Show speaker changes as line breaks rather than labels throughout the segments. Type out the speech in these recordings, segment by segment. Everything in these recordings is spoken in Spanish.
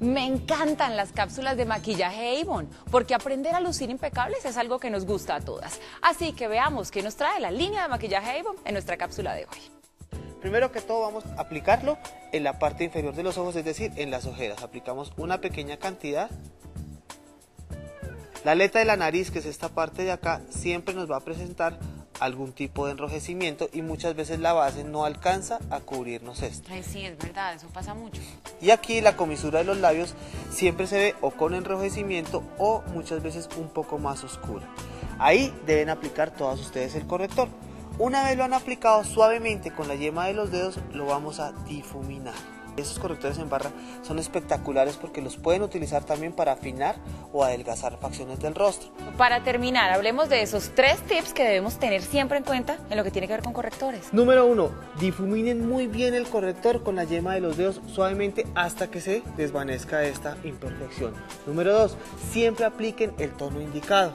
Me encantan las cápsulas de maquillaje Avon, porque aprender a lucir impecables es algo que nos gusta a todas. Así que veamos qué nos trae la línea de maquillaje Avon en nuestra cápsula de hoy.
Primero que todo vamos a aplicarlo en la parte inferior de los ojos, es decir, en las ojeras. Aplicamos una pequeña cantidad. La aleta de la nariz, que es esta parte de acá, siempre nos va a presentar algún tipo de enrojecimiento y muchas veces la base no alcanza a cubrirnos esto.
Ay, sí, es verdad, eso pasa mucho.
Y aquí la comisura de los labios siempre se ve o con enrojecimiento o muchas veces un poco más oscura. Ahí deben aplicar todas ustedes el corrector. Una vez lo han aplicado suavemente con la yema de los dedos, lo vamos a difuminar. Esos correctores en barra son espectaculares porque los pueden utilizar también para afinar o adelgazar facciones del rostro.
Para terminar, hablemos de esos tres tips que debemos tener siempre en cuenta en lo que tiene que ver con correctores.
Número uno, difuminen muy bien el corrector con la yema de los dedos suavemente hasta que se desvanezca esta imperfección. Número dos, siempre apliquen el tono indicado.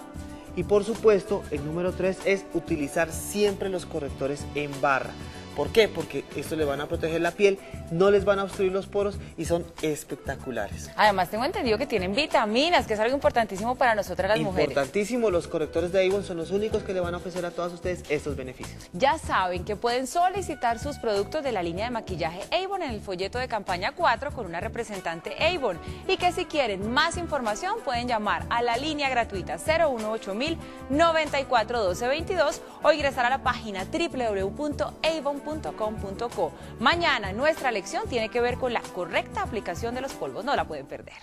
Y por supuesto, el número tres es utilizar siempre los correctores en barra. ¿Por qué? Porque esto le van a proteger la piel, no les van a obstruir los poros y son espectaculares.
Además, tengo entendido que tienen vitaminas, que es algo importantísimo para nosotras las mujeres.
Importantísimo, los correctores de Avon son los únicos que le van a ofrecer a todas ustedes estos beneficios.
Ya saben que pueden solicitar sus productos de la línea de maquillaje Avon en el folleto de campaña 4 con una representante Avon y que si quieren más información pueden llamar a la línea gratuita 018 94 1222 o ingresar a la página www.avon.com Mañana nuestra lección tiene que ver con la correcta aplicación de los polvos, no la pueden perder.